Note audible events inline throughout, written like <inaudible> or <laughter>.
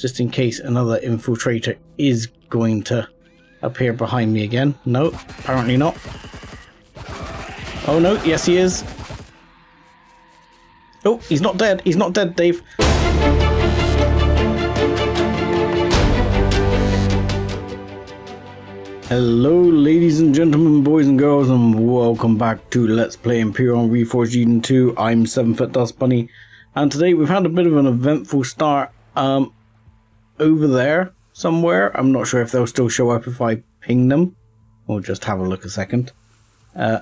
just in case another infiltrator is going to appear behind me again. No, apparently not. Oh no, yes he is. Oh, he's not dead. He's not dead, Dave. Hello, ladies and gentlemen, boys and girls, and welcome back to Let's Play Empyrion Reforged Eden 2. I'm 7 Foot Dust Bunny, and today we've had a bit of an eventful start um, over there somewhere. I'm not sure if they'll still show up if I ping them. We'll just have a look a second. Uh,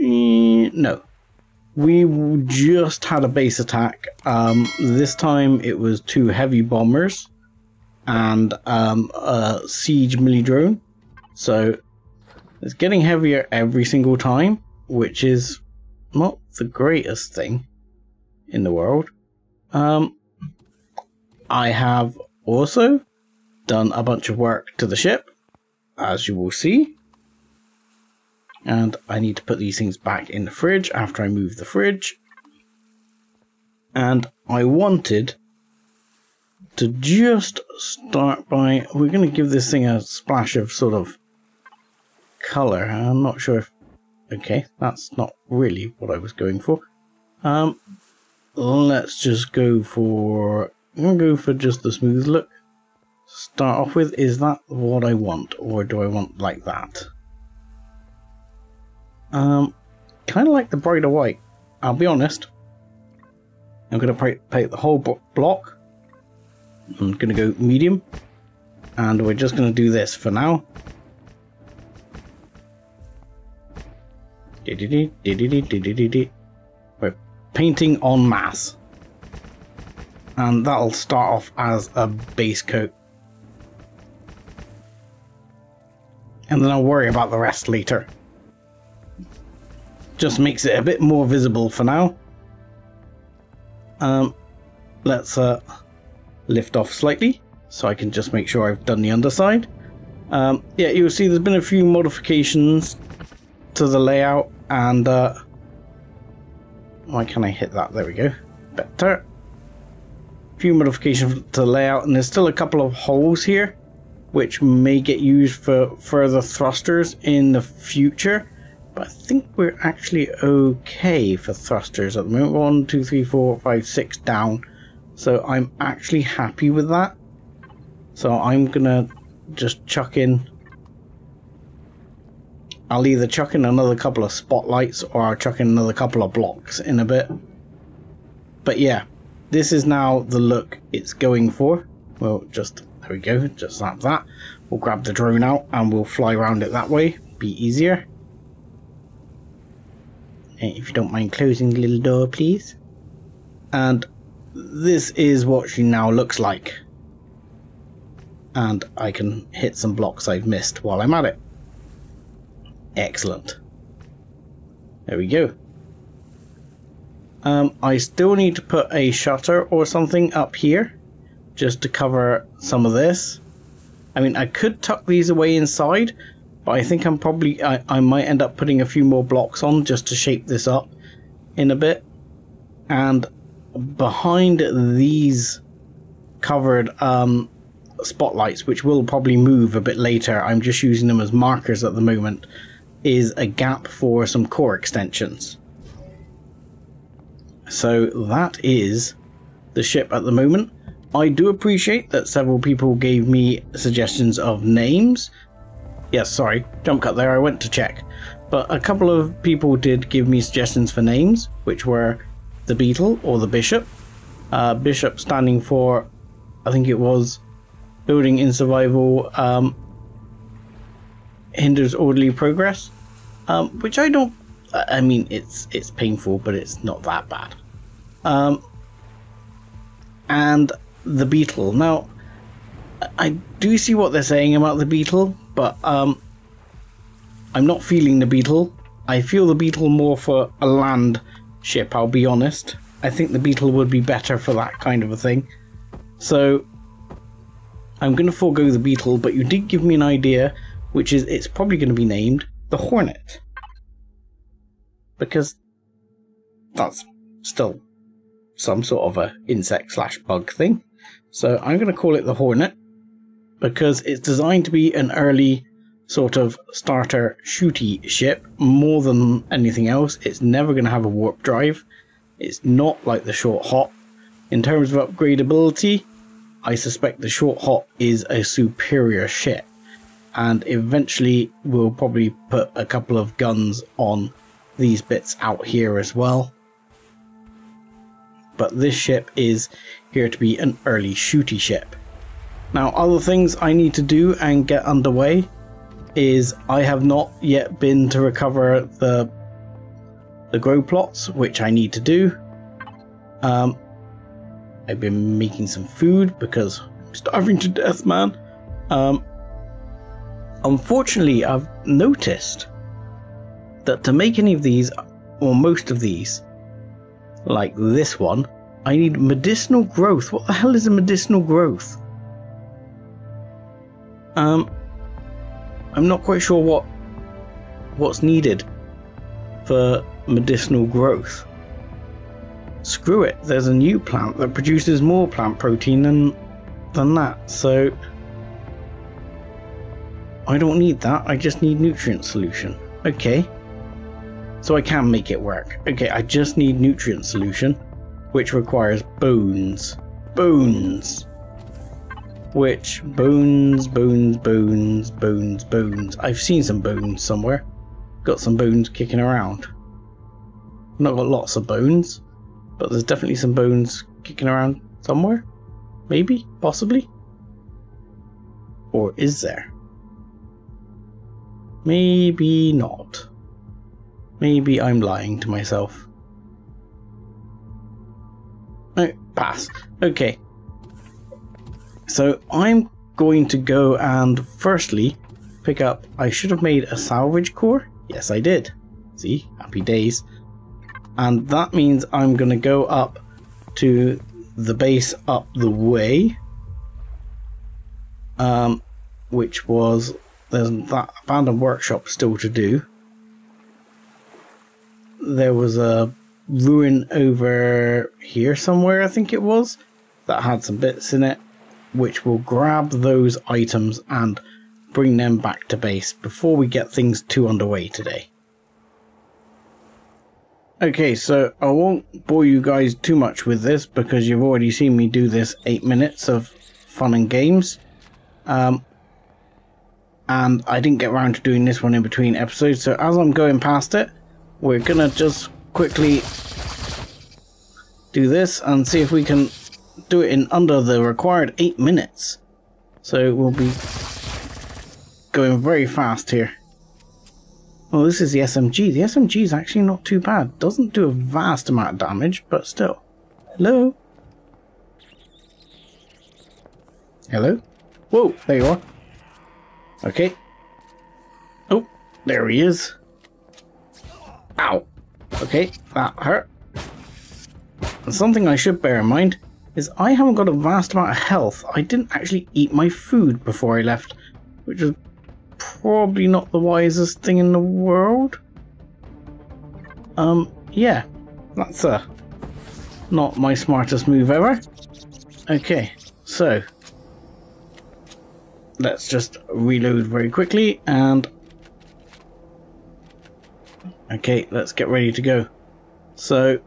eh, no. We just had a base attack. Um, this time it was two heavy bombers and um, a siege melee drone. So it's getting heavier every single time, which is not the greatest thing in the world. Um, I have also done a bunch of work to the ship, as you will see. And I need to put these things back in the fridge after I move the fridge. And I wanted to just start by, we're going to give this thing a splash of sort of color. I'm not sure if, okay, that's not really what I was going for. Um, let's just go for, I'm going to go for just the smooth look. Start off with, is that what I want, or do I want like that? Um, kind of like the brighter white. I'll be honest. I'm going to paint the whole block I'm going to go medium. And we're just going to do this for now. We're painting en masse. And that'll start off as a base coat. And then I'll worry about the rest later. Just makes it a bit more visible for now. Um, let's uh, lift off slightly so I can just make sure I've done the underside. Um, yeah, you'll see there's been a few modifications to the layout and uh, why can't I hit that? There we go. Better. Few modifications to the layout and there's still a couple of holes here which may get used for further thrusters in the future. But I think we're actually okay for thrusters at the moment. One, two, three, four, five, six down. So I'm actually happy with that. So I'm gonna just chuck in I'll either chuck in another couple of spotlights or I'll chuck in another couple of blocks in a bit. But yeah, this is now the look it's going for. Well, just, there we go, just like that. We'll grab the drone out and we'll fly around it that way. Be easier. If you don't mind closing the little door, please. And this is what she now looks like. And I can hit some blocks I've missed while I'm at it. Excellent. There we go. Um, I still need to put a shutter or something up here just to cover some of this. I mean, I could tuck these away inside, but I think I'm probably, I, I might end up putting a few more blocks on just to shape this up in a bit. And behind these covered um, spotlights, which will probably move a bit later, I'm just using them as markers at the moment, is a gap for some core extensions. So that is the ship at the moment. I do appreciate that several people gave me suggestions of names. Yes, sorry, jump cut there, I went to check. But a couple of people did give me suggestions for names, which were the beetle or the bishop. Uh, bishop standing for, I think it was, building in survival um, hinders orderly progress, um, which I don't. I mean, it's it's painful, but it's not that bad. Um, and the beetle. Now, I do see what they're saying about the beetle, but um, I'm not feeling the beetle. I feel the beetle more for a land ship, I'll be honest. I think the Beetle would be better for that kind of a thing. So I'm going to forego the Beetle, but you did give me an idea, which is it's probably going to be named the Hornet. Because that's still some sort of a insect slash bug thing. So I'm going to call it the Hornet because it's designed to be an early sort of starter shooty ship more than anything else. It's never going to have a warp drive. It's not like the Short Hop. In terms of upgradability, I suspect the Short Hop is a superior ship. And eventually we'll probably put a couple of guns on these bits out here as well. But this ship is here to be an early shooty ship. Now other things I need to do and get underway is I have not yet been to recover the the grow plots, which I need to do. Um, I've been making some food because I'm starving to death, man. Um, unfortunately, I've noticed that to make any of these, or most of these, like this one, I need medicinal growth. What the hell is a medicinal growth? Um, I'm not quite sure what what's needed for medicinal growth. Screw it, there's a new plant that produces more plant protein than than that, so I don't need that, I just need nutrient solution. Okay. So I can make it work. Okay, I just need nutrient solution, which requires bones. Bones! Which, bones, bones, bones, bones, bones. I've seen some bones somewhere. Got some bones kicking around. Not got lots of bones, but there's definitely some bones kicking around somewhere. Maybe, possibly. Or is there? Maybe not. Maybe I'm lying to myself. No, pass. Okay. So I'm going to go and firstly pick up. I should have made a salvage core. Yes, I did. See, happy days. And that means I'm going to go up to the base up the way. Um, which was there's that abandoned workshop still to do there was a ruin over here somewhere, I think it was, that had some bits in it, which will grab those items and bring them back to base before we get things too underway today. Okay, so I won't bore you guys too much with this because you've already seen me do this 8 minutes of fun and games. Um, and I didn't get around to doing this one in between episodes, so as I'm going past it, we're gonna just quickly do this and see if we can do it in under the required 8 minutes. So we'll be going very fast here. Oh, this is the SMG. The SMG is actually not too bad. Doesn't do a vast amount of damage, but still. Hello? Hello? Whoa, there you are. Okay. Oh, there he is. Ow. Okay, that hurt. And something I should bear in mind is I haven't got a vast amount of health. I didn't actually eat my food before I left, which is probably not the wisest thing in the world. Um, yeah, that's uh, not my smartest move ever. Okay, so let's just reload very quickly and Okay, let's get ready to go. So,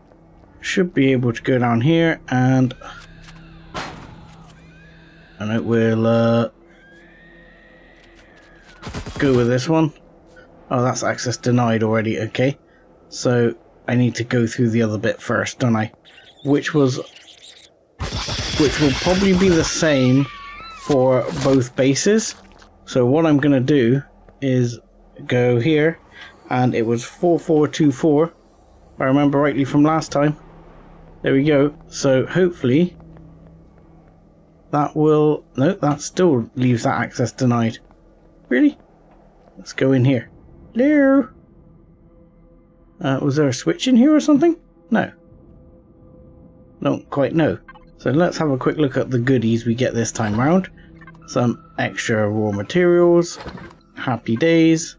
should be able to go down here and and it will uh, go with this one. Oh, that's access denied already. Okay, so I need to go through the other bit first, don't I? Which was, which will probably be the same for both bases. So what I'm going to do is go here and it was 4424 if I remember rightly from last time. There we go. So hopefully that will no that still leaves that access denied. Really? Let's go in here. Hello? Uh, was there a switch in here or something? No. Don't quite know so let's have a quick look at the goodies we get this time round. Some extra raw materials. Happy days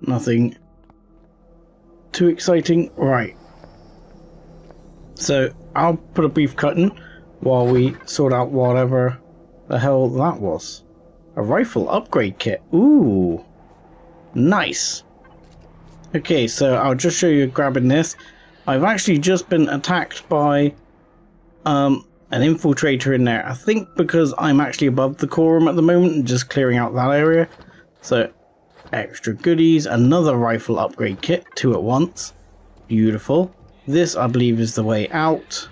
Nothing too exciting. Right, So I'll put a brief cut in while we sort out whatever the hell that was. A rifle upgrade kit. Ooh. Nice. Okay, so I'll just show you grabbing this. I've actually just been attacked by um, an infiltrator in there. I think because I'm actually above the core room at the moment and just clearing out that area. So, extra goodies, another rifle upgrade kit, two at once. Beautiful. This, I believe, is the way out.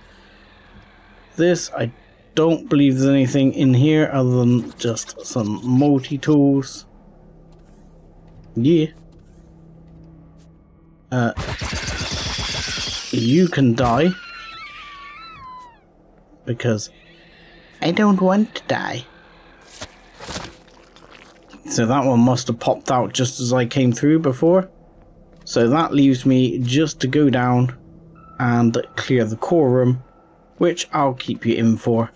This, I don't believe there's anything in here other than just some multi-tools. Yeah. Uh, you can die. Because I don't want to die. So that one must have popped out just as I came through before. So that leaves me just to go down and clear the core room, which I'll keep you in for.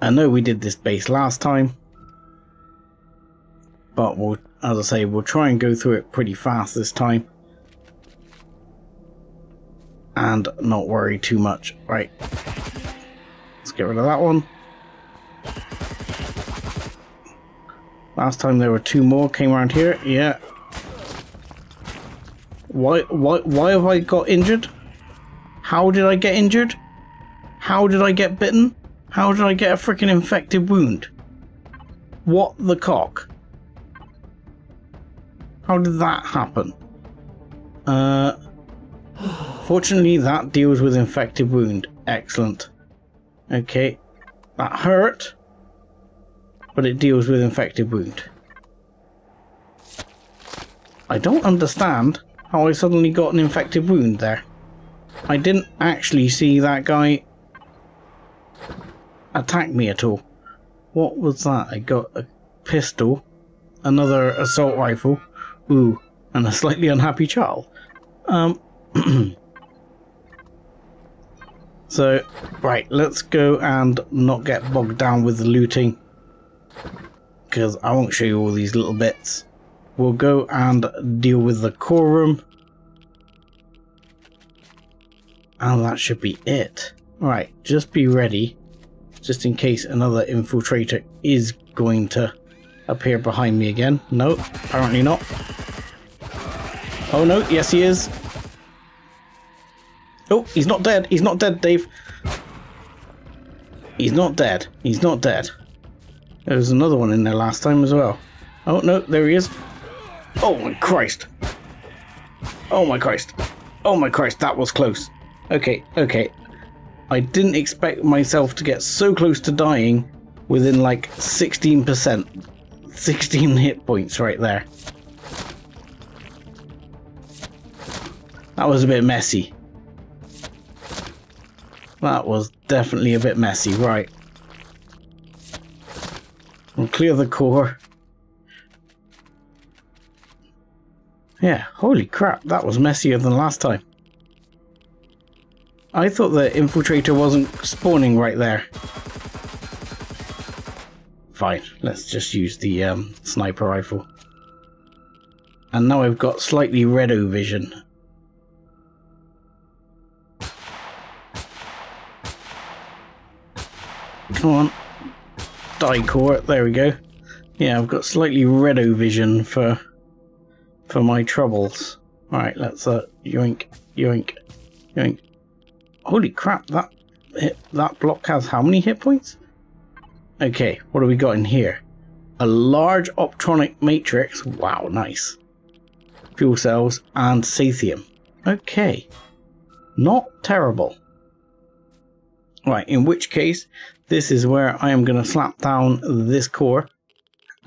I know we did this base last time, but we'll, as I say, we'll try and go through it pretty fast this time. And not worry too much. Right. Let's get rid of that one. Last time there were two more came around here. Yeah. Why, why, why have I got injured? How did I get injured? How did I get bitten? How did I get a freaking infected wound? What the cock? How did that happen? Uh, fortunately, that deals with infected wound. Excellent. Okay, that hurt, but it deals with infected wound. I don't understand how I suddenly got an infected wound there. I didn't actually see that guy attack me at all. What was that? I got a pistol, another assault rifle, ooh, and a slightly unhappy child. Um, <clears throat> so, right, let's go and not get bogged down with the looting. Because I won't show you all these little bits. We'll go and deal with the core room. And that should be it. Right, just be ready. Just in case another infiltrator is going to appear behind me again. No, apparently not. Oh no, yes he is. Oh, he's not dead. He's not dead, Dave. He's not dead. He's not dead. There was another one in there last time as well. Oh no, there he is. Oh my Christ. Oh my Christ. Oh my Christ, that was close. Okay, okay. I didn't expect myself to get so close to dying within like 16%. 16 hit points right there. That was a bit messy. That was definitely a bit messy, right. We'll clear the core. Yeah, holy crap, that was messier than last time. I thought the infiltrator wasn't spawning right there. Fine, let's just use the um, sniper rifle. And now I've got slightly redo vision. Come on. Die core, there we go. Yeah, I've got slightly redo vision for for my troubles. Alright, let's uh yoink, yoink, yoink. Holy crap, that hit, that block has how many hit points? Okay, what do we got in here? A large optronic matrix. Wow, nice. Fuel cells and Sathium. Okay. Not terrible. Right, in which case, this is where I am going to slap down this core.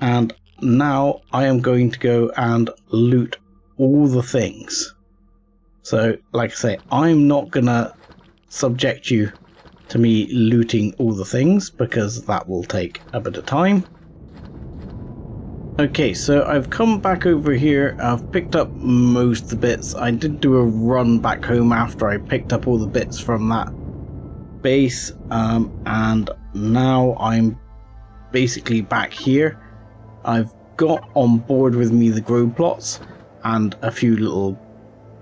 And now I am going to go and loot all the things. So, like I say, I'm not going to subject you to me looting all the things because that will take a bit of time. Okay, so I've come back over here. I've picked up most of the bits. I did do a run back home after I picked up all the bits from that base. Um, and now I'm basically back here. I've got on board with me the grow plots and a few little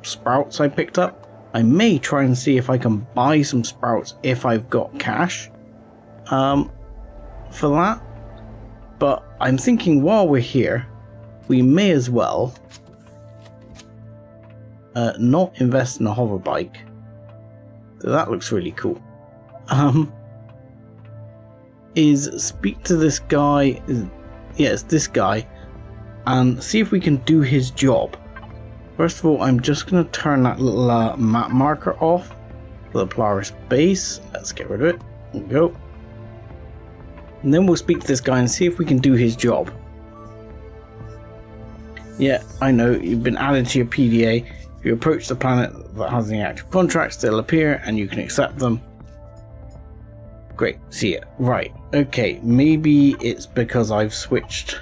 sprouts I picked up. I may try and see if I can buy some sprouts if I've got cash um, for that. But I'm thinking while we're here, we may as well uh, not invest in a hover bike. That looks really cool. Um, is speak to this guy. Yes, this guy, and see if we can do his job. First of all, I'm just going to turn that little uh, map marker off for the Polaris base. Let's get rid of it. There we go. And then we'll speak to this guy and see if we can do his job. Yeah, I know, you've been added to your PDA. If you approach the planet that has any active contracts, they'll appear and you can accept them. Great, see it. Right, okay, maybe it's because I've switched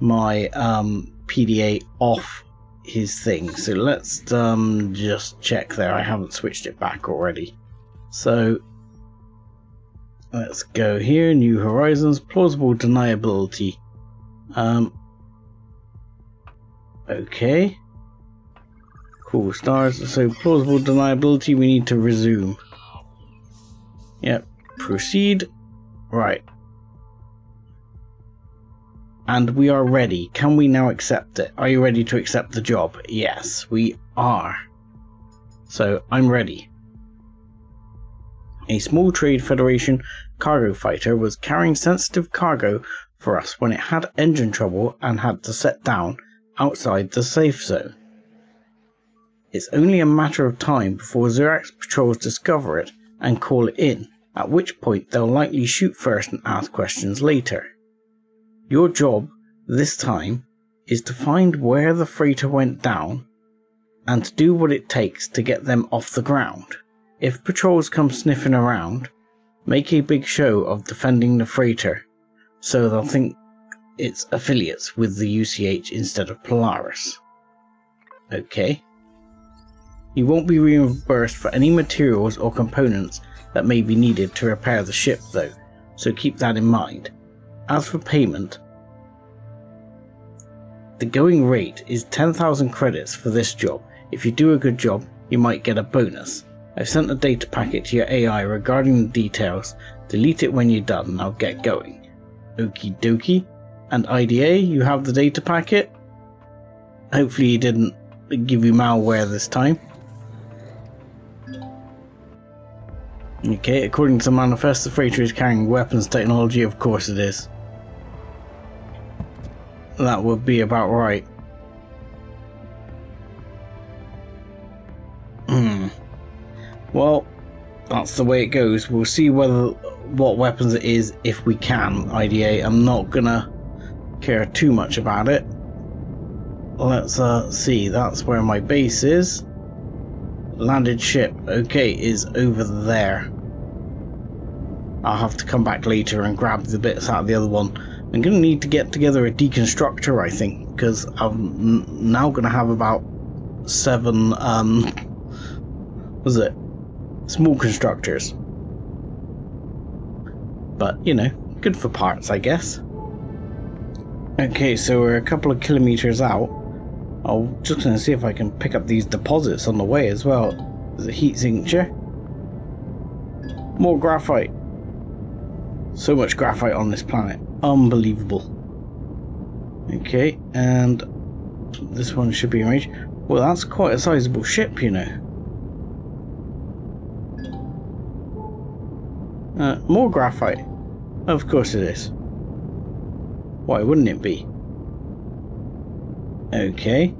my um, PDA off his thing. So let's um, just check there. I haven't switched it back already. So let's go here. New Horizons, plausible deniability. Um, okay. Cool stars. So plausible deniability, we need to resume. Yep. Proceed. Right. And we are ready. Can we now accept it? Are you ready to accept the job? Yes, we are. So, I'm ready. A small trade federation cargo fighter was carrying sensitive cargo for us when it had engine trouble and had to set down outside the safe zone. It's only a matter of time before Zirax patrols discover it and call it in, at which point they'll likely shoot first and ask questions later. Your job, this time, is to find where the freighter went down and to do what it takes to get them off the ground. If patrols come sniffing around, make a big show of defending the freighter so they'll think it's affiliates with the UCH instead of Polaris. Okay. You won't be reimbursed for any materials or components that may be needed to repair the ship though, so keep that in mind. As for payment, the going rate is 10,000 credits for this job. If you do a good job, you might get a bonus. I've sent a data packet to your AI regarding the details. Delete it when you're done and I'll get going. Okie dokie. And IDA, you have the data packet. Hopefully he didn't give you malware this time. Okay, according to the manifest, the freighter is carrying weapons technology, of course it is. That would be about right. Hmm. Well, that's the way it goes. We'll see whether what weapons it is if we can. IDA. I'm not gonna care too much about it. Let's uh, see. That's where my base is. Landed ship. Okay, is over there. I'll have to come back later and grab the bits out of the other one. I'm going to need to get together a deconstructor, I think, because I'm now going to have about seven, um, was it, small constructors. But, you know, good for parts, I guess. Okay, so we're a couple of kilometers out. I'm just going to see if I can pick up these deposits on the way as well. There's a heat signature. More graphite. So much graphite on this planet. Unbelievable. Okay, and this one should be in range. Well, that's quite a sizable ship, you know. Uh, more graphite. Of course it is. Why wouldn't it be? Okay.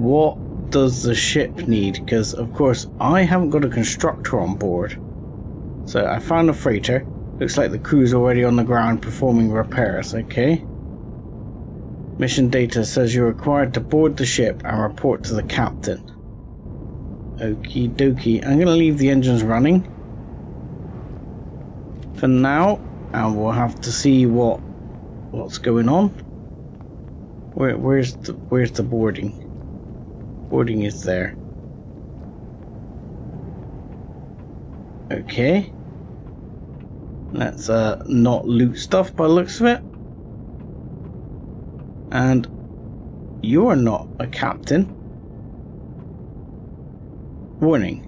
What does the ship need? Because, of course, I haven't got a constructor on board. So I found a freighter. Looks like the crew's already on the ground performing repairs, okay? Mission data says you're required to board the ship and report to the captain. Okie dokie. I'm going to leave the engines running for now, and we'll have to see what what's going on. Where where's the where's the boarding? Boarding is there. Okay. Let's uh, not loot stuff by looks of it. And you're not a captain. Warning.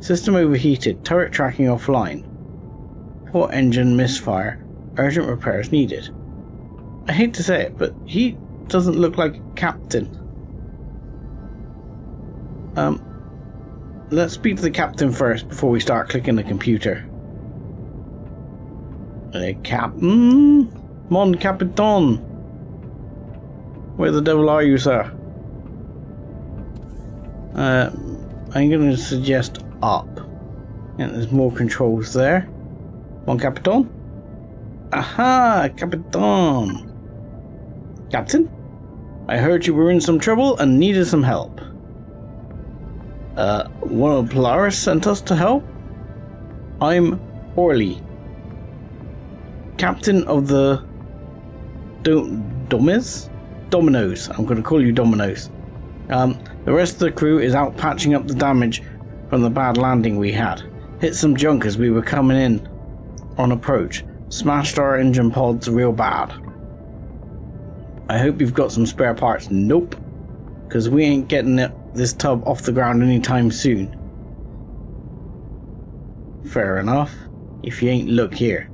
System overheated. Turret tracking offline. Port engine misfire. Urgent repairs needed. I hate to say it, but he doesn't look like a captain. Um, let's speak to the captain first before we start clicking the computer. Hey, Captain? Mon Capitan! Where the devil are you, sir? Uh, I'm going to suggest up. And there's more controls there. Mon Capitan? Aha, Capitan! Captain? I heard you were in some trouble and needed some help. Uh, one of Polaris sent us to help? I'm Orli, captain of the Do- Domiz? Dominoes. I'm going to call you Dominoes. Um, the rest of the crew is out patching up the damage from the bad landing we had. Hit some junk as we were coming in on approach. Smashed our engine pods real bad. I hope you've got some spare parts. Nope. Because we ain't getting it, this tub off the ground anytime soon. Fair enough. If you ain't look here.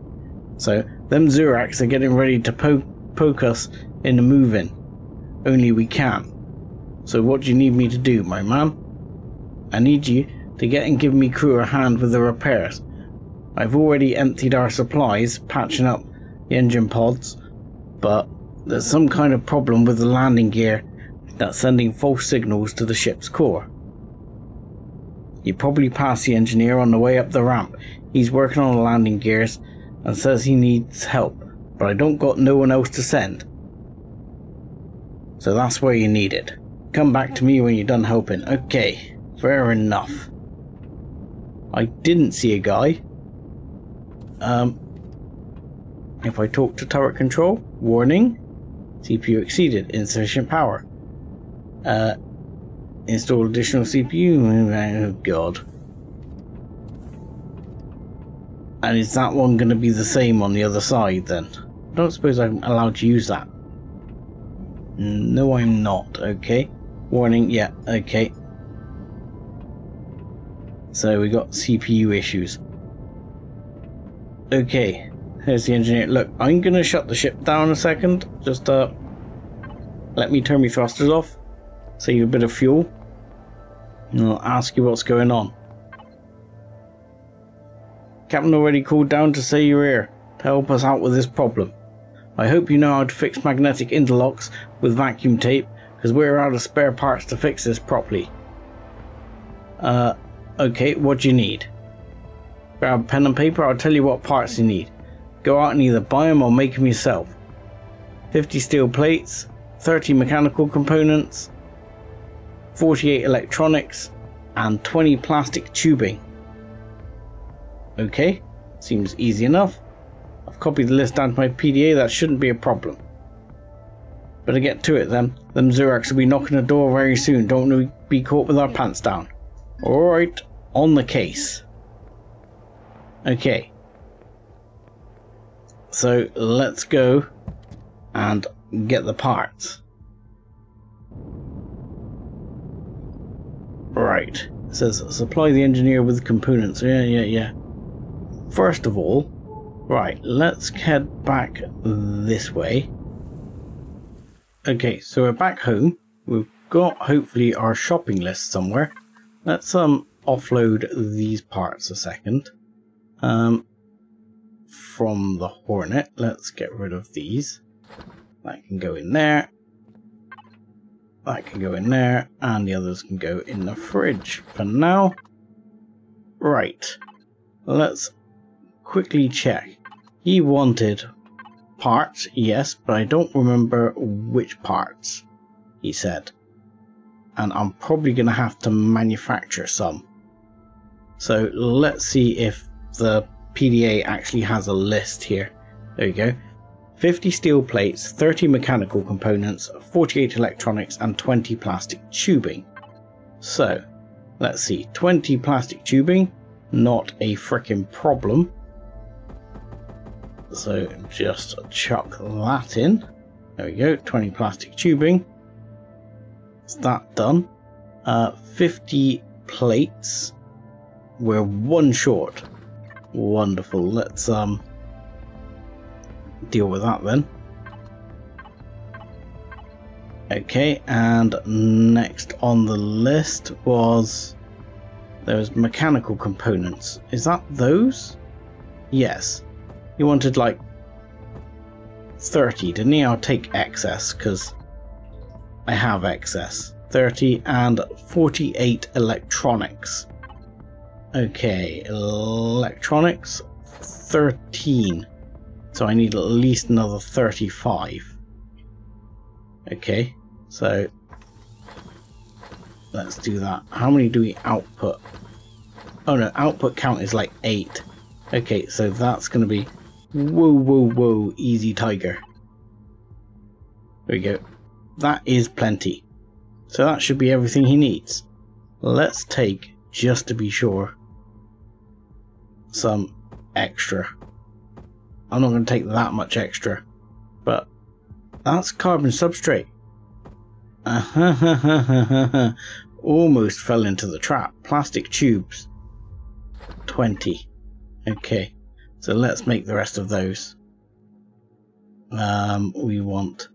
So, them Zirax are getting ready to poke, poke us in the move-in. Only we can. So what do you need me to do, my man? I need you to get and give me crew a hand with the repairs. I've already emptied our supplies, patching up the engine pods, but there's some kind of problem with the landing gear that's sending false signals to the ship's core. You probably passed the engineer on the way up the ramp. He's working on the landing gears and says he needs help, but I don't got no one else to send. So that's where you need it. Come back to me when you're done helping. Okay, fair enough. I didn't see a guy. Um, if I talk to turret control, warning, CPU exceeded, insufficient power. Uh, install additional CPU, oh god. And is that one going to be the same on the other side then? I don't suppose I'm allowed to use that. No, I'm not. Okay. Warning, yeah, okay. So we got CPU issues. Okay, here's the engineer. Look, I'm going to shut the ship down a second. Just uh, let me turn my thrusters off. Save a bit of fuel. And I'll ask you what's going on. Captain already called down to say you're here to help us out with this problem. I hope you know how to fix magnetic interlocks with vacuum tape, because we're out of spare parts to fix this properly. Uh, okay, what do you need? Grab pen and paper, I'll tell you what parts you need. Go out and either buy them or make them yourself. 50 steel plates, 30 mechanical components, 48 electronics, and 20 plastic tubing. Okay, seems easy enough. I've copied the list down to my PDA, that shouldn't be a problem. Better get to it then. Them Zirax will be knocking the door very soon. Don't we be caught with our pants down. Alright, on the case. Okay. So let's go and get the parts. Right. It says supply the engineer with components. Yeah, yeah, yeah. First of all, right, let's head back this way. Okay, so we're back home. We've got hopefully our shopping list somewhere. Let's um offload these parts a second. Um, from the Hornet, let's get rid of these. That can go in there. That can go in there, and the others can go in the fridge for now. Right, let's quickly check. He wanted parts, yes, but I don't remember which parts, he said. And I'm probably going to have to manufacture some. So let's see if the PDA actually has a list here. There you go. 50 steel plates, 30 mechanical components, 48 electronics, and 20 plastic tubing. So, let's see, 20 plastic tubing, not a freaking problem. So, just chuck that in. There we go, 20 plastic tubing. Is that done? Uh, 50 plates. We're one short. Wonderful. Let's um deal with that then. Okay, and next on the list was there was mechanical components. Is that those? Yes. You wanted like 30, didn't he? I'll take excess because I have excess. 30 and 48 electronics. Okay, electronics 13. So I need at least another 35. Okay, so let's do that. How many do we output? Oh no, output count is like 8. Okay, so that's going to be whoa, whoa, whoa, easy tiger. There we go. That is plenty. So that should be everything he needs. Let's take, just to be sure, some extra. I'm not going to take that much extra, but that's carbon substrate. <laughs> Almost fell into the trap. Plastic tubes. 20. Okay, so let's make the rest of those. Um, we want...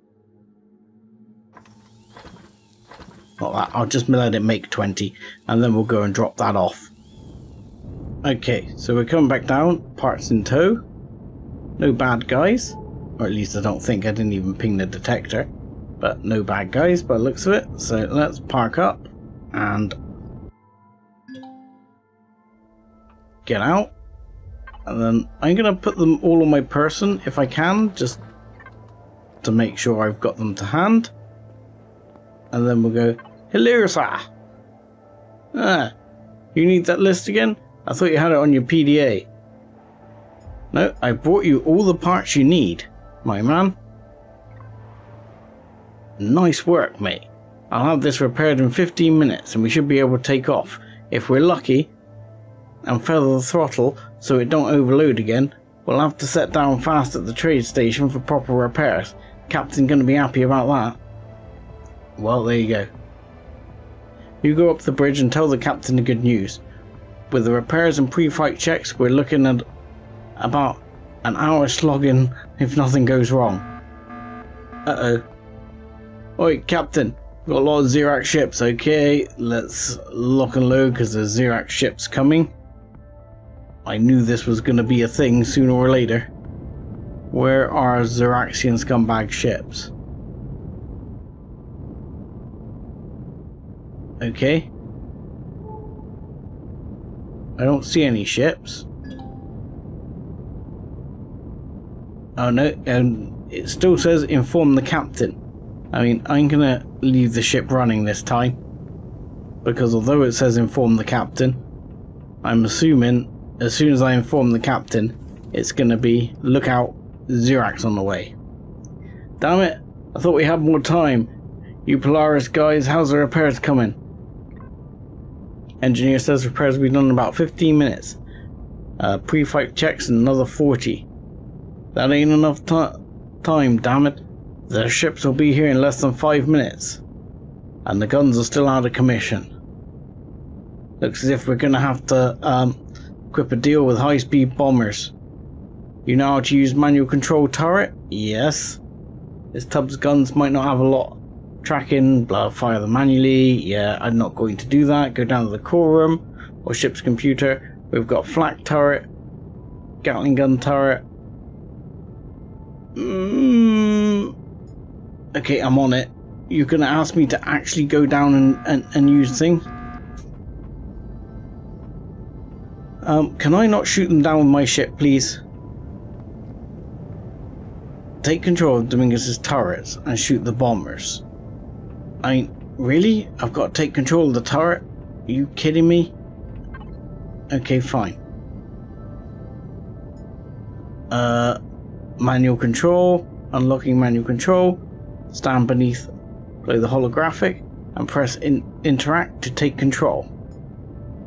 Not that, I'll just let it make 20, and then we'll go and drop that off. Okay, so we're coming back down, parts in tow. No bad guys. Or at least I don't think I didn't even ping the detector. But no bad guys by looks of it. So let's park up and get out. And then I'm going to put them all on my person if I can, just to make sure I've got them to hand. And then we'll go, Hello, sir. Ah, you need that list again? I thought you had it on your PDA. No, I brought you all the parts you need, my man. Nice work, mate. I'll have this repaired in 15 minutes and we should be able to take off. If we're lucky and feather the throttle so it don't overload again, we'll have to set down fast at the trade station for proper repairs. Captain gonna be happy about that. Well, there you go. You go up the bridge and tell the captain the good news. With the repairs and pre-flight checks, we're looking at about an hour slogging if nothing goes wrong. Uh-oh. Oi, Captain. Got a lot of Zirax ships, okay? Let's lock and load because there's Zirax ships coming. I knew this was going to be a thing sooner or later. Where are Ziraxian scumbag ships? Okay. I don't see any ships. Oh no, and it still says inform the captain. I mean, I'm gonna leave the ship running this time. Because although it says inform the captain, I'm assuming as soon as I inform the captain, it's gonna be look out, Zirax on the way. Damn it, I thought we had more time. You Polaris guys, how's the repairs coming? Engineer says repairs will be done in about 15 minutes. Uh, pre-flight checks another 40. That ain't enough time, damn it. The ships will be here in less than five minutes. And the guns are still out of commission. Looks as if we're gonna have to, um, equip a deal with high-speed bombers. You know how to use manual control turret? Yes. This tub's guns might not have a lot tracking, blah, fire them manually. Yeah, I'm not going to do that. Go down to the core room or ship's computer. We've got flak turret, Gatling gun turret, Mm, okay, I'm on it. You're gonna ask me to actually go down and, and, and use things? Um, can I not shoot them down with my ship, please? Take control of Dominguez's turrets and shoot the bombers. I mean, really? I've got to take control of the turret? Are you kidding me? Okay, fine. Uh, manual control, unlocking manual control, stand beneath play the holographic, and press in interact to take control.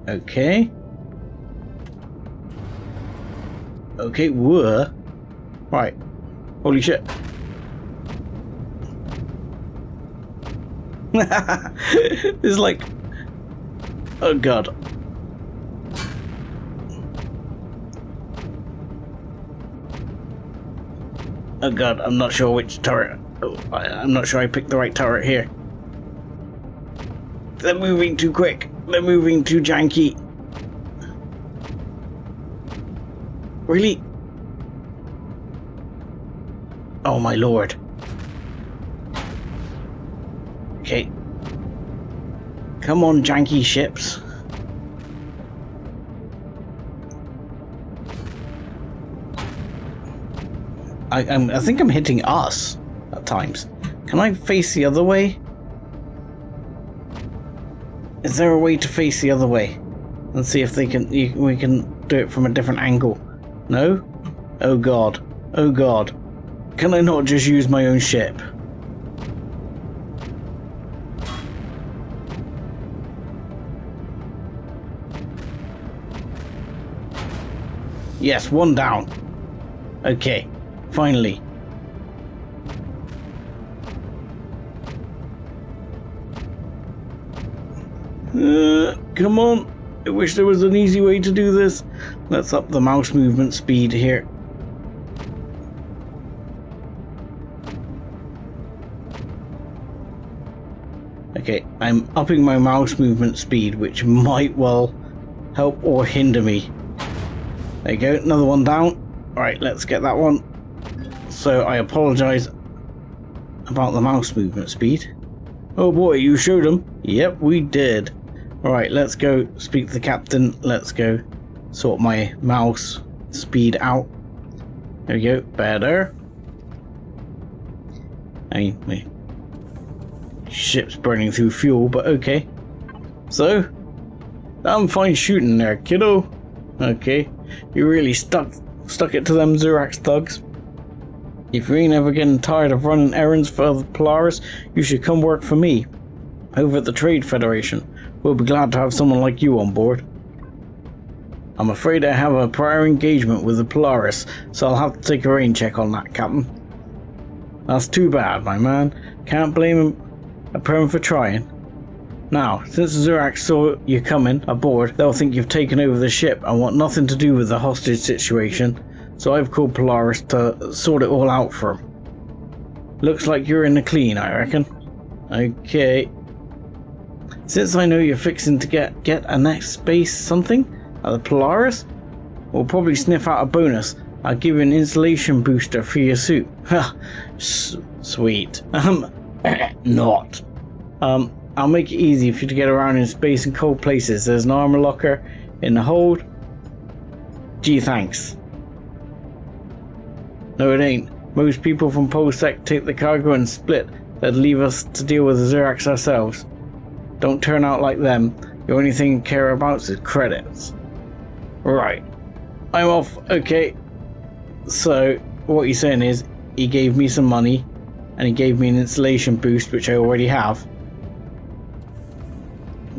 Okay. Okay, were. Right. Holy shit. <laughs> There's like Oh god. Oh god, I'm not sure which turret. Oh, I, I'm not sure I picked the right turret here. They're moving too quick. They're moving too janky. Really? Oh my lord. Okay. Come on, janky ships. I, I'm, I think I'm hitting us at times. Can I face the other way? Is there a way to face the other way? And see if they can we can do it from a different angle. No? Oh god. Oh god. Can I not just use my own ship? Yes, one down. Okay. Finally. Uh, come on. I wish there was an easy way to do this. Let's up the mouse movement speed here. Okay, I'm upping my mouse movement speed, which might well help or hinder me. There you go, another one down. Alright, let's get that one so I apologise about the mouse movement speed. Oh boy, you showed them. Yep, we did. Alright, let's go speak to the captain. Let's go sort my mouse speed out. There we go, better. I mean, ship's burning through fuel, but okay. So, I'm fine shooting there, kiddo. Okay, you really stuck stuck it to them Zirax thugs. If you ain't ever getting tired of running errands for the Polaris, you should come work for me. Over at the Trade Federation. We'll be glad to have someone like you on board. I'm afraid I have a prior engagement with the Polaris, so I'll have to take a rain check on that, Captain. That's too bad, my man. Can't blame a perm for trying. Now, since the Zirax saw you coming aboard, they'll think you've taken over the ship and want nothing to do with the hostage situation. So I've called Polaris to sort it all out for him. Looks like you're in the clean, I reckon. Okay. Since I know you're fixing to get, get a next space something at the Polaris, we'll probably sniff out a bonus. I'll give you an insulation booster for your suit. <laughs> Ha! sweet. Um, <coughs> not. Um, I'll make it easy for you to get around in space and cold places. There's an armor locker in the hold. Gee, thanks. No, it ain't. Most people from Polsec take the cargo and split. They'd leave us to deal with the Zirax ourselves. Don't turn out like them. The only thing you care about is credits. Right. I'm off. Okay. So, what he's saying is, he gave me some money, and he gave me an installation boost, which I already have.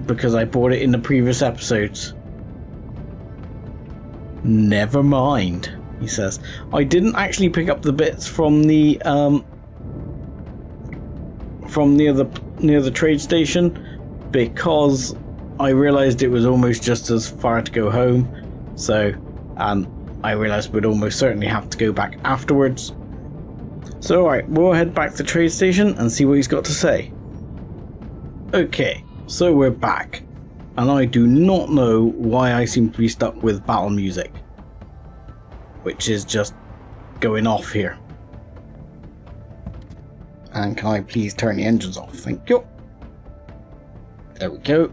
Because I bought it in the previous episodes. Never mind he says. I didn't actually pick up the bits from the um, from near the near the trade station because I realised it was almost just as far to go home. So, and I realised we'd almost certainly have to go back afterwards. So, alright, we'll head back to the trade station and see what he's got to say. Okay, so we're back. And I do not know why I seem to be stuck with battle music which is just going off here. And can I please turn the engines off? Thank you. There we go.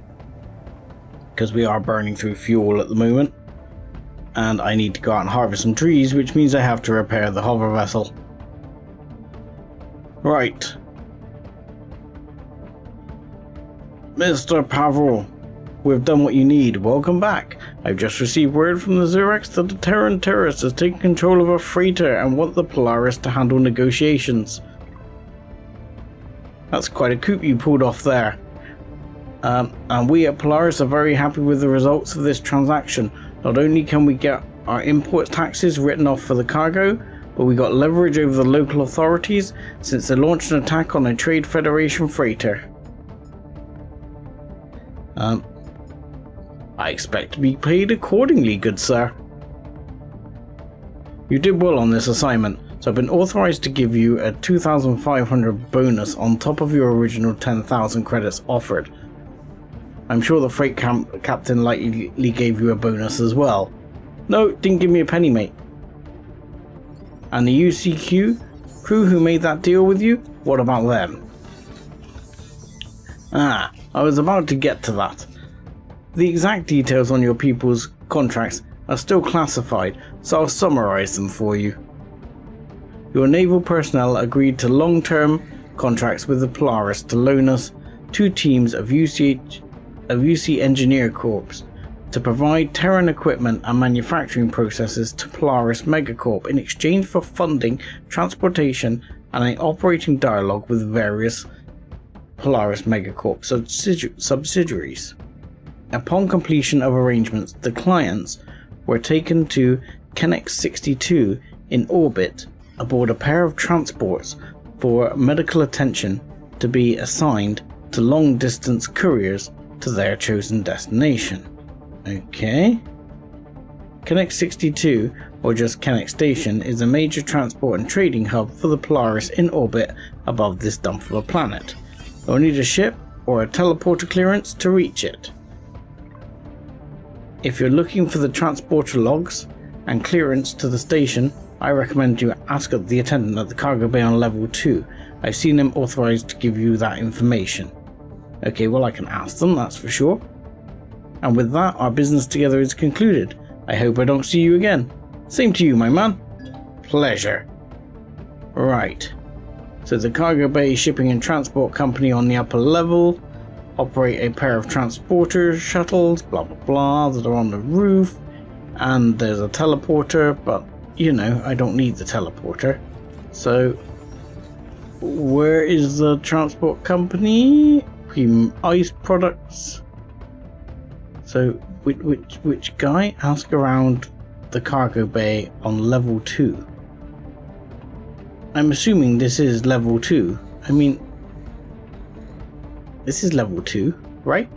Because we are burning through fuel at the moment. And I need to go out and harvest some trees, which means I have to repair the hover vessel. Right. Mr. Pavel, We've done what you need. Welcome back. I've just received word from the Zirax that the Terran terrorists have taken control of a freighter and want the Polaris to handle negotiations. That's quite a coup you pulled off there. Um, and we at Polaris are very happy with the results of this transaction. Not only can we get our import taxes written off for the cargo, but we got leverage over the local authorities since they launched an attack on a Trade Federation freighter. Um, I expect to be paid accordingly, good sir. You did well on this assignment, so I've been authorized to give you a 2,500 bonus on top of your original 10,000 credits offered. I'm sure the freight camp captain likely gave you a bonus as well. No, didn't give me a penny, mate. And the UCQ crew who made that deal with you, what about them? Ah, I was about to get to that. The exact details on your people's contracts are still classified, so I'll summarize them for you. Your naval personnel agreed to long-term contracts with the Polaris to loan us two teams of UCH of UC Engineer Corps to provide Terran equipment and manufacturing processes to Polaris Megacorp in exchange for funding, transportation, and an operating dialogue with various Polaris Megacorp subsidiaries. Upon completion of arrangements, the clients were taken to Kennex 62 in orbit aboard a pair of transports for medical attention to be assigned to long distance couriers to their chosen destination. Okay. Kennex 62, or just Kennex Station, is a major transport and trading hub for the Polaris in orbit above this dump of a planet. You'll need a ship or a teleporter clearance to reach it. If you're looking for the transporter logs and clearance to the station, I recommend you ask the attendant at the cargo bay on level 2. I've seen them authorized to give you that information. Okay, well I can ask them, that's for sure. And with that, our business together is concluded. I hope I don't see you again. Same to you, my man. Pleasure. Right. So the Cargo Bay Shipping and Transport Company on the upper level operate a pair of transporter shuttles, blah blah blah, that are on the roof. And there's a teleporter, but you know, I don't need the teleporter. So, where is the transport company? Cream Ice Products. So, which, which, which guy? Ask around the cargo bay on level 2. I'm assuming this is level 2. I mean, this is level 2, right?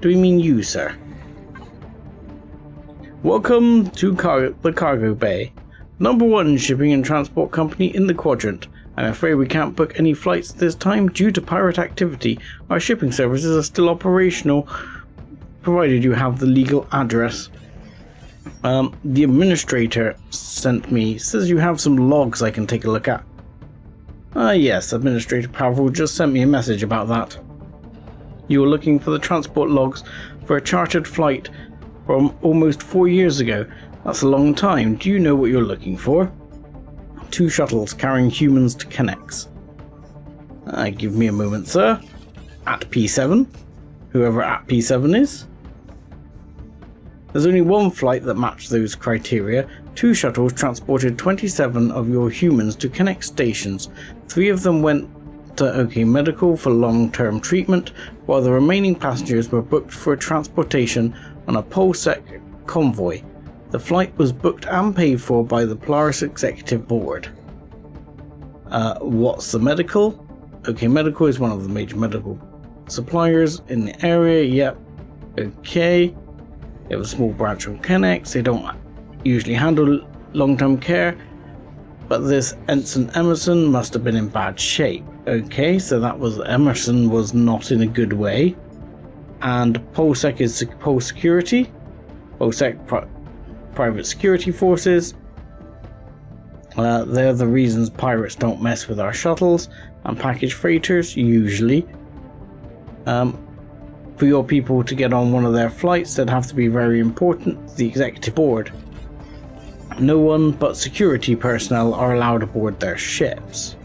Do we mean you, sir? Welcome to the cargo bay. Number one shipping and transport company in the quadrant. I'm afraid we can't book any flights this time due to pirate activity. Our shipping services are still operational, provided you have the legal address. Um, the administrator sent me, says you have some logs I can take a look at. Ah yes, Administrator Pavel just sent me a message about that. You were looking for the transport logs for a chartered flight from almost four years ago. That's a long time. Do you know what you're looking for? Two shuttles carrying humans to Kennex. Uh, give me a moment, sir. At P7. Whoever at P7 is. There's only one flight that matched those criteria. Two shuttles transported 27 of your humans to Kennex stations. Three of them went to Medical for long-term treatment, while the remaining passengers were booked for transportation on a PolSec convoy. The flight was booked and paid for by the Polaris Executive Board. Uh, what's the medical? OK Medical is one of the major medical suppliers in the area. Yep. Okay. They have a small branch on Kennex. They don't usually handle long-term care. But this Ensign Emerson must have been in bad shape. Okay, so that was Emerson was not in a good way. And PolSec is Pol Security. PolSec pri Private Security Forces. Uh, they're the reasons pirates don't mess with our shuttles and package freighters, usually. Um, for your people to get on one of their flights, they'd have to be very important to the executive board. No one but security personnel are allowed aboard their ships.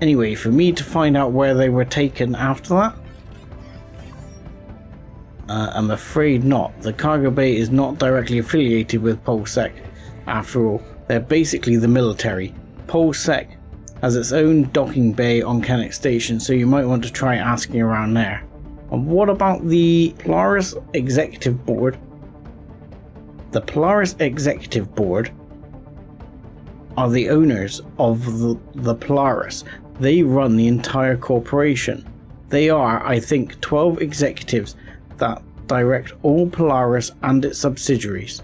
Anyway, for me to find out where they were taken after that, uh, I'm afraid not. The cargo bay is not directly affiliated with PolSec. After all, they're basically the military. PolSec has its own docking bay on Kennex Station, so you might want to try asking around there. And what about the Polaris Executive Board? The Polaris Executive Board are the owners of the, the Polaris. They run the entire corporation. They are, I think, 12 executives that direct all Polaris and its subsidiaries.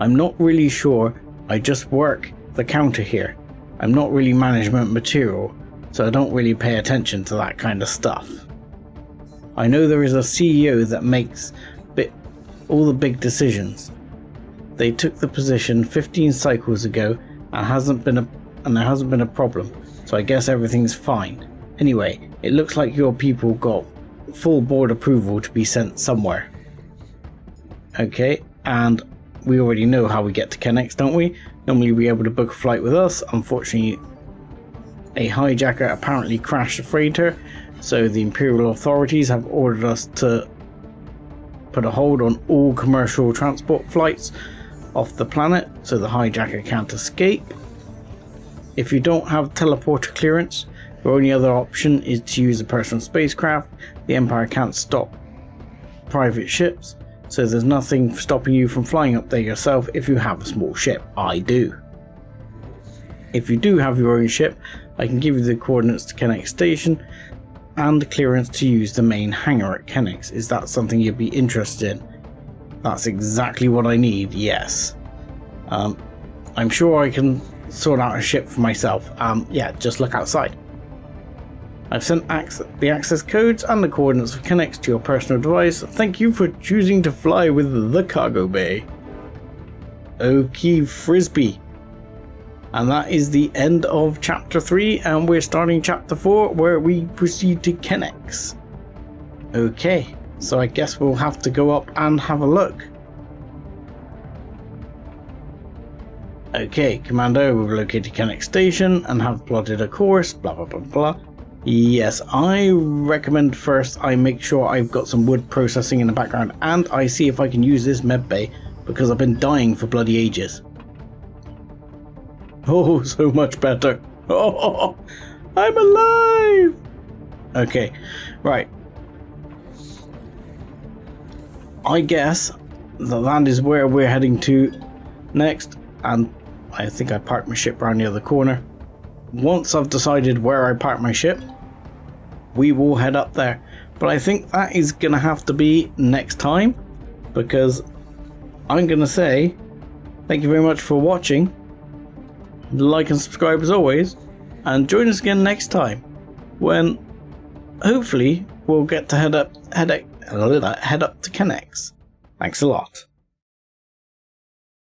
I'm not really sure, I just work the counter here. I'm not really management material, so I don't really pay attention to that kind of stuff. I know there is a CEO that makes all the big decisions. They took the position 15 cycles ago and hasn't been a and there hasn't been a problem, so I guess everything's fine. Anyway, it looks like your people got full board approval to be sent somewhere. Okay, and we already know how we get to Kennex, don't we? Normally we are able to book a flight with us. Unfortunately, a hijacker apparently crashed a freighter, so the Imperial authorities have ordered us to put a hold on all commercial transport flights off the planet so the hijacker can't escape. If you don't have teleporter clearance, your only other option is to use a personal spacecraft. The Empire can't stop private ships, so there's nothing stopping you from flying up there yourself if you have a small ship. I do. If you do have your own ship, I can give you the coordinates to Kennex Station and the clearance to use the main hangar at Kennex. Is that something you'd be interested in? That's exactly what I need, yes. Um, I'm sure I can sort out a ship for myself. Um, yeah, just look outside. I've sent the access codes and the coordinates of Kennex to your personal device. Thank you for choosing to fly with the cargo bay. Okie Frisbee. And that is the end of chapter 3 and we're starting chapter 4 where we proceed to Kennex. Okay, so I guess we'll have to go up and have a look. Okay, Commander, we've located Kennex Station and have plotted a course, blah blah blah blah. Yes, I recommend first I make sure I've got some wood processing in the background and I see if I can use this med bay because I've been dying for bloody ages. <laughs> Oh, so much better. Oh, <laughs> I'm alive! Okay, right. I guess the land is where we're heading to next and I think I parked my ship around the other corner. Once I've decided where I park my ship, we will head up there. But I think that is going to have to be next time because I'm going to say thank you very much for watching. Like and subscribe as always, and join us again next time when hopefully we'll get to head up head up, head up to Kennex. Thanks a lot.